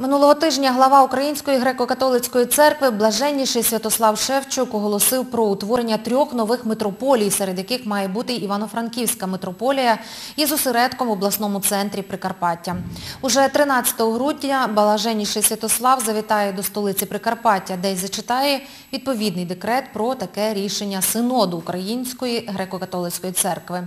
Минулого тижня глава Української греко-католицької церкви Блаженніший Святослав Шевчук оголосив про утворення трьох нових митрополій, серед яких має бути Івано-Франківська митрополія із осередком в обласному центрі Прикарпаття. Уже 13 грудня Блаженніший Святослав завітає до столиці Прикарпаття, де й зачитає відповідний декрет про таке рішення Синоду Української греко-католицької церкви.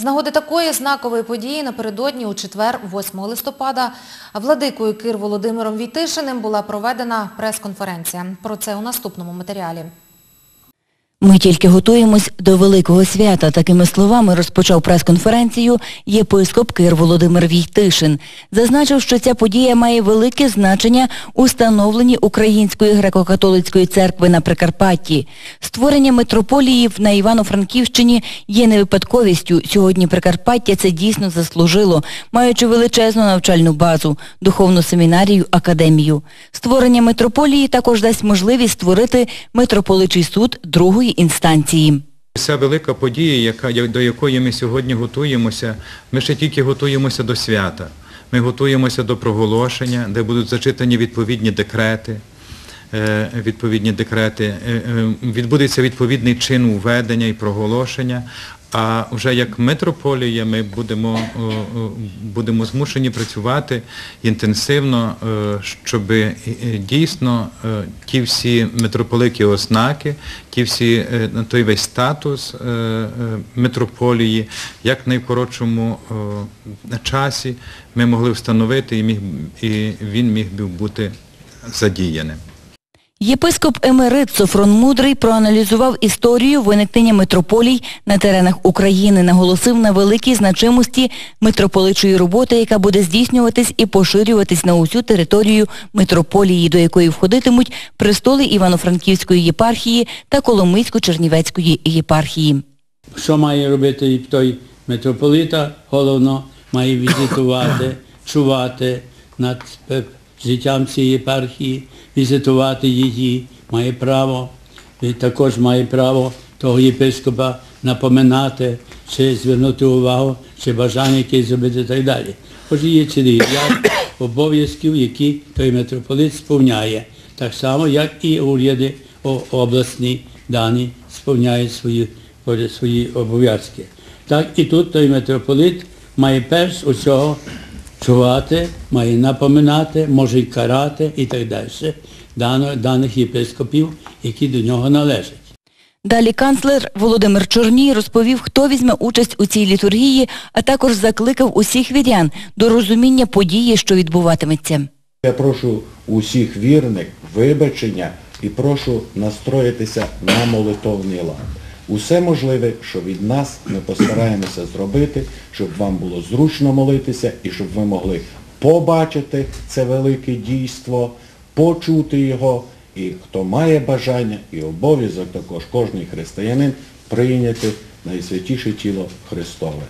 З нагоди такої знакової події напередодні у четвер, 8 листопада, владикою Кир Володимиром Війтишиним була проведена прес-конференція. Про це у наступному матеріалі. Ми тільки готуємось до великого свята. Такими словами розпочав прес-конференцію єпископ Кир Володимир Війтишин. Зазначив, що ця подія має велике значення у становленні Української греко-католицької церкви на Прикарпатті. Створення митрополіїв на Івано-Франківщині є не випадковістю. Сьогодні Прикарпаття це дійсно заслужило, маючи величезну навчальну базу, духовну семінарію, академію. Створення митрополії також дасть можливість створити митрополичий суд другої інстанції. Ця велика подія, до якої ми сьогодні готуємося, ми ще тільки готуємося до свята. Ми готуємося до проголошення, де будуть зачитані відповідні декрети. Е, Відповідні декрети. Е, е, Відбудеться відповідний чин уведення і проголошення. А вже як митрополія ми будемо, будемо змушені працювати інтенсивно, щоб дійсно ті всі митрополики ознаки, ті всі, той весь статус митрополії, як в найкоротшому часі ми могли встановити і, міг, і він міг би бути задіяним. Єпископ Емерит Софрон Мудрий проаналізував історію виникнення митрополій на теренах України, наголосив на великій значимості митрополичої роботи, яка буде здійснюватись і поширюватись на усю територію митрополії, до якої входитимуть престоли Івано-Франківської єпархії та Коломийсько-Чернівецької єпархії. Що має робити той митрополита? Головно має візитувати, чувати над життям цієї єпархії, візитувати її, має право, і також має право того єпископа напоминати, чи звернути увагу, чи бажання якесь зробити і так далі. Отже, є цілий ряд обов'язків, які той митрополит сповняє, так само, як і уряди обласні дані сповняють свої свої обов'язки. Так і тут той митрополит має перш усього чувати, має напоминати, може й карати і так далі даних єпископів, які до нього належать. Далі канцлер Володимир Чорній розповів, хто візьме участь у цій літургії, а також закликав усіх вірян до розуміння події, що відбуватиметься. Я прошу усіх вірних вибачення і прошу настроїтися на молитовний лад. Усе можливе, що від нас ми постараємося зробити, щоб вам було зручно молитися і щоб ви могли побачити це велике дійство, почути його, і хто має бажання і обов'язок також кожний християнин прийняти найсвятіше тіло Христове.